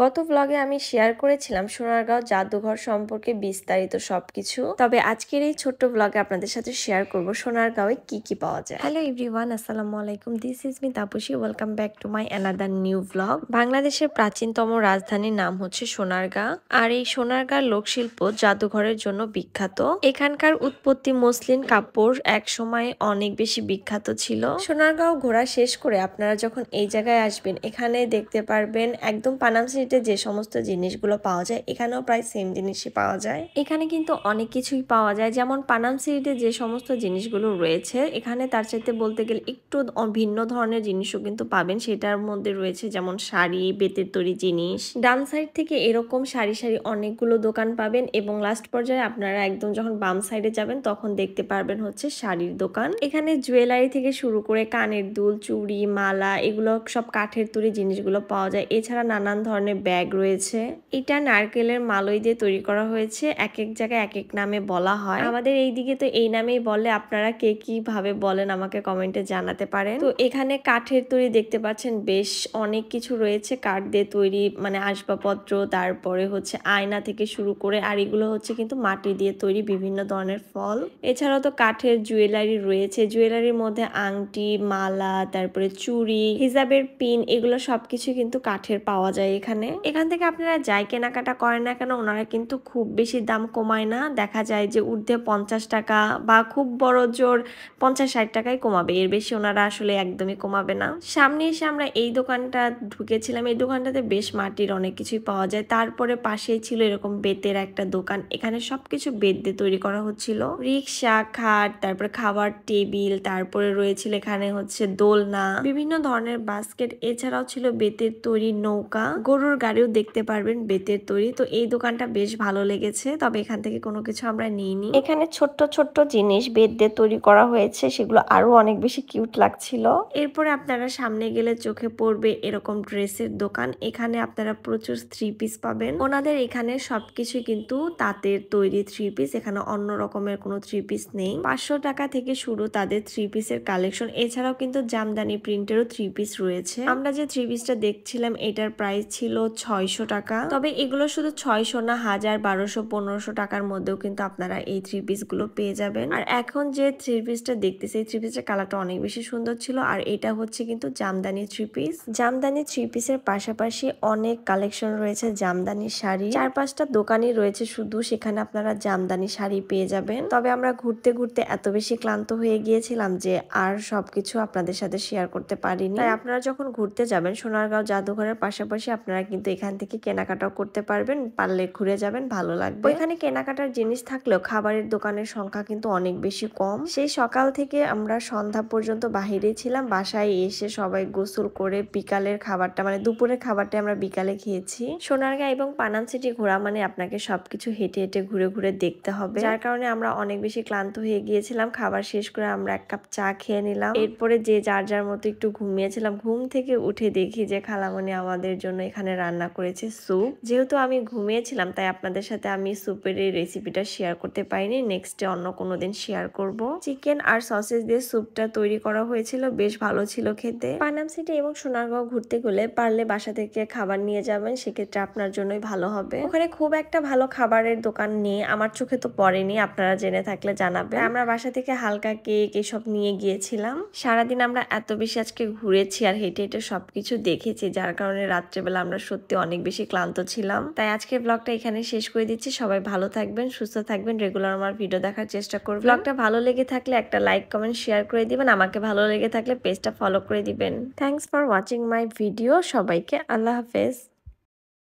গত ব্লগে আমি শেয়ার করেছিলাম সোনারগাঁও জাদুঘর সম্পর্কে বিস্তারিত সবকিছু। তবে আজকের এই ছোট্ট ভ্লগে আপনাদের সাথে শেয়ার করব সোনারগাঁওয়ে কি কি পাওয়া যায়। হ্যালো এভরিওয়ান আসসালামু আলাইকুম। This is me Tapasi welcome back to my another new blog বাংলাদেশের প্রাচীনতম রাজধানীর নাম হচ্ছে সোনারগাঁ, আর এই সোনারগাঁ লোকশিল্প জাদুঘরের জন্য বিখ্যাত। এখানকার উৎপত্তি মসলিন কাপড় এক সময় অনেক বেশি বিখ্যাত ছিল। সোনারগাঁও ঘোরা শেষ করে আপনারা যখন এই জায়গায় আসবেন, এখানে দেখতে পারবেন একদম পানাম সিটিতে যে সমস্ত জিনিসগুলো পাওয়া যায়, এখানেও প্রায় সেম জিনিসই পাওয়া যায়। এখানে কিন্তু অনেক কিছুই পাওয়া যায়। যেমন পানাম সিটিতে যে সমস্ত জিনিসগুলো রয়েছে, এখানে তার চাইতে বলতে গেলে একটু ভিন্ন ধরনের জিনিসও কিন্তু পাবেন। সেটার মধ্যে রয়েছে যেমন শাড়ি, বেতের তৈরি জিনিস। ডান সাইড থেকে এরকম সারি সারি অনেকগুলো দোকান পাবেন এবং লাস্ট পর্যায়ে আপনারা একদম যখন বাম সাইডে যাবেন, তখন দেখতে পারবেন হচ্ছে শাড়ির দোকান। এখানে জুয়েলারি থেকে শুরু করে কানের দুল, চুড়ি, মালা, এগুলো সব কাঠের তৈরি জিনিসগুলো পাওয়া যায়। এছাড়া নানান ধরনের ধরনের ব্যাগ রয়েছে। এটা নারকেলের মালই দিয়ে তৈরি করা হয়েছে। এক এক জায়গায় এক এক নামে বলা হয়। আমাদের এই দিকে তো এই নামেই বলে। আপনারা কে কি ভাবে বলেন আমাকে কমেন্টে জানাতে পারেন। তো এখানে কাঠের তৈরি দেখতে পাচ্ছেন বেশ অনেক কিছু রয়েছে। কাঠ দিয়ে তৈরি মানে আসবাবপত্র, তারপরে হচ্ছে আয়না থেকে শুরু করে, আর এগুলো হচ্ছে কিন্তু মাটি দিয়ে তৈরি বিভিন্ন ধরনের ফল। এছাড়াও তো কাঠের জুয়েলারি রয়েছে। জুয়েলারির মধ্যে আংটি, মালা, তারপরে চুড়ি, হিজাবের পিন, এগুলো সবকিছু কিন্তু কাঠের পাওয়া যায় এখানে। এখানে এখান থেকে আপনারা যাই কেনাকাটা করেন না কেন, ওনারা কিন্তু খুব বেশি দাম কমায় না। দেখা যায় যে ঊর্ধ্বে পঞ্চাশ টাকা বা খুব বড় জোর পঞ্চাশ ষাট টাকায় কমাবে। এর বেশি ওনারা আসলে একদমই কমাবে না। সামনে এসে আমরা এই দোকানটা ঢুকেছিলাম। এই দোকানটাতে বেশ মাটির অনেক কিছুই পাওয়া যায়। তারপরে পাশেই ছিল এরকম বেতের একটা দোকান। এখানে সবকিছু বেত দিয়ে তৈরি করা হচ্ছিল। রিক্সা, খাট, তারপরে খাবার টেবিল, তারপরে রয়েছিল এখানে হচ্ছে দোলনা। বিভিন্ন ধরনের বাস্কেট। এছাড়াও ছিল বেতের তৈরি নৌকা। গরুর গরুর গাড়িও দেখতে পারবেন বেতের তৈরি। তো এই দোকানটা বেশ ভালো লেগেছে। তবে এখান থেকে কোনো কিছু আমরা নিইনি। এখানে ছোট্ট ছোট্ট জিনিস বেত দিয়ে তৈরি করা হয়েছে। সেগুলো আরও অনেক বেশি কিউট লাগছিল। এরপরে আপনারা সামনে গেলে চোখে পড়বে এরকম ড্রেসের দোকান। এখানে আপনারা প্রচুর থ্রি পিস পাবেন। ওনাদের এখানে সবকিছু কিন্তু তাঁতের তৈরি থ্রি পিস এখানে অন্য রকমের কোনো থ্রি পিস নেই। পাঁচশো টাকা থেকে শুরু তাদের থ্রি পিসের কালেকশন এছাড়াও কিন্তু জামদানি প্রিন্টেরও থ্রি পিস রয়েছে। আমরা যে থ্রি পিসটা দেখছিলাম এটার প্রাইস ছিল ছয়শো টাকা। তবে এগুলো শুধু ছয়শো না, হাজার বারোশো, পনেরোশো টাকার মধ্যেও কিন্তু আপনারা এই থ্রি পিসগুলো পেয়ে যাবেন। আর এখন যে থ্রি পিসটা দেখতেছি, এই থ্রি পিসের কালারটা অনেক বেশি সুন্দর ছিল। আর এটা হচ্ছে কিন্তু jamdani three piece jamdani three পিসের পাশাপাশি অনেক কালেকশন রয়েছে জামদানি শাড়ি। চার পাঁচটা দোকানই রয়েছে শুধু, সেখানে আপনারা জামদানি শাড়ি পেয়ে যাবেন। তবে আমরা ঘুরতে ঘুরতে এত বেশি ক্লান্ত হয়ে গিয়েছিলাম যে আর সবকিছু আপনাদের সাথে শেয়ার করতে পারিনি। তাই আপনারা যখন ঘুরতে যাবেন, সোনারগাঁও জাদুঘরের পাশাপাশি আপনারা কিন্তু এখান থেকে কেনাকাটাও করতে পারবেন পারলে ঘুরে যাবেন ভালো লাগবে। এখানে কেনাকাটার জিনিস থাকলেও খাবারের দোকানের সংখ্যা কিন্তু অনেক বেশি কম। সেই সকাল থেকে আমরা সন্ধ্যা পর্যন্ত বাহিরে ছিলাম বাসায় এসে সবাই গোসল করে বিকালের খাবারটা মানে দুপুরের খাবারটা আমরা বিকালে খেয়েছি। সোনারগাঁ এবং পানাম সিটি ঘোরা মানে আপনাকে সবকিছু হেঁটে হেঁটে ঘুরে ঘুরে দেখতে হবে। যার কারণে আমরা অনেক বেশি ক্লান্ত হয়ে গিয়েছিলাম খাবার শেষ করে আমরা এক কাপ চা খেয়ে নিলাম। এরপরে যে যার যার মতো একটু ঘুমিয়েছিলাম ঘুম থেকে উঠে দেখি যে খালামণি আমাদের জন্য এখানে রান্না করেছে স্যুপ যেহেতু আমি ঘুমিয়েছিলাম, তাই আপনাদের সাথে আমি স্যুপের এই রেসিপিটা শেয়ার করতে পারিনি। নেক্সটে অন্য কোনো দিন শেয়ার করব। চিকেন আর সসেজ দিয়ে স্যুপটা তৈরি করা হয়েছিল, বেশ ভালো ছিল খেতে। পানাম সিটি এবং সোনারগাঁও ঘুরতে গেলে পারলে বাসা থেকে খাবার নিয়ে যাবেন, সেক্ষেত্রে আপনার জন্যই ভালো হবে। ওখানে খুব একটা ভালো খাবারের দোকান নেই, আমার চোখে তো পড়েনি, আপনারা জেনে থাকলে জানাবে আমরা বাসা থেকে হালকা কেক এসব নিয়ে গিয়েছিলাম। সারাদিন আমরা এত বেশি আজকে ঘুরেছি আর হেঁটে হেঁটে সবকিছু দেখেছি, যার কারণে রাত্রেবেলা আমরা সত্যি অনেক বেশি ক্লান্ত ছিলাম। তাই আজকের ব্লগটা এখানে শেষ করে দিচ্ছি। সবাই ভালো থাকবেন, সুস্থ থাকবেন। রেগুলার আমার ভিডিও দেখার চেষ্টা করবেন। ব্লগটা ভালো লেগে থাকলে একটা লাইক কমেন্ট শেয়ার করে দিবেন। আমাকে ভালো লেগে থাকলে পেজটা ফলো করে দিবেন। Thanks for watching my video সবাইকে আল্লাহ হাফেজ।